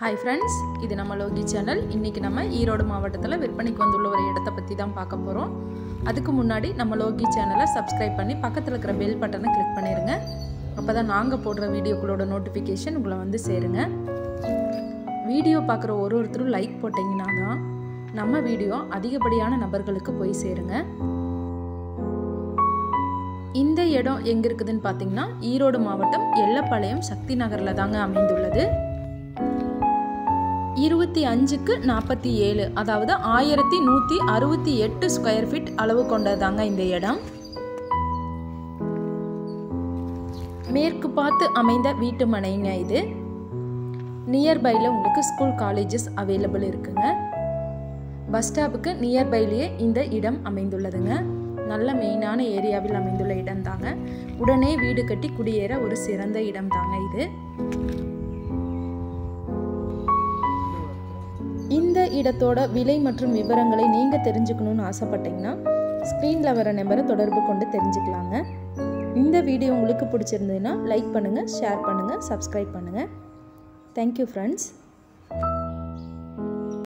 Hi friends இது நம்ம Loki channel. இன்றைக்கி நம்ம ஈரோடு மாவட்டத்தில் விற்பனைக்கு வந்துள்ள ஒரு இடத்த பற்றி தான் பார்க்க போகிறோம் அதுக்கு முன்னாடி நம்ம லோகி சேனலை சப்ஸ்கிரைப் பண்ணி பக்கத்தில் இருக்கிற பெல் பட்டனை கிளிக் பண்ணிடுங்க அப்போ தான் நாங்கள் போடுற வீடியோக்களோட நோட்டிஃபிகேஷன் உங்களை வந்து சேருங்க. வீடியோ பார்க்குற ஒரு ஒருத்தரும் லைக் போட்டிங்கன்னா தான் நம்ம வீடியோ அதிகப்படியான நபர்களுக்கு போய் சேருங்க. இந்த இடம் எங்கே இருக்குதுன்னு பார்த்தீங்கன்னா ஈரோடு மாவட்டம் எல்லப்பாளையம் சக்தி நகரில் தாங்க அமைந்துள்ளது. இருபத்தி அஞ்சுக்கு நாற்பத்தி ஏழு அதாவது ஆயிரத்தி நூற்றி அறுபத்தி எட்டு ஸ்கொயர் ஃபீட் அளவு கொண்டதாங்க இந்த இடம். மேற்கு பார்த்து அமைந்த வீட்டு மனைங்க இது. நியர்பையில் உங்களுக்கு ஸ்கூல் காலேஜஸ் அவைலபிள் இருக்குங்க. பஸ் ஸ்டாப்புக்கு நியர்பைலேயே இந்த இடம் அமைந்துள்ளதுங்க. நல்ல மெயினான ஏரியாவில் அமைந்துள்ள இடம் தாங்க உடனே வீடு கட்டி குடியேற ஒரு சிறந்த இடம் தாங்க இது. இடத்தோட விலை மற்றும் விவரங்களை நீங்கள் தெரிஞ்சுக்கணும்னு ஆசைப்பட்டீங்கன்னா ஸ்க்ரீனில் வர நம்பரை தொடர்பு கொண்டு தெரிஞ்சுக்கலாங்க. இந்த வீடியோ உங்களுக்கு பிடிச்சிருந்ததுன்னா லைக் பண்ணுங்கள் ஷேர் பண்ணுங்கள் சப்ஸ்கிரைப் பண்ணுங்கள் தேங்க்யூ ஃப்ரெண்ட்ஸ்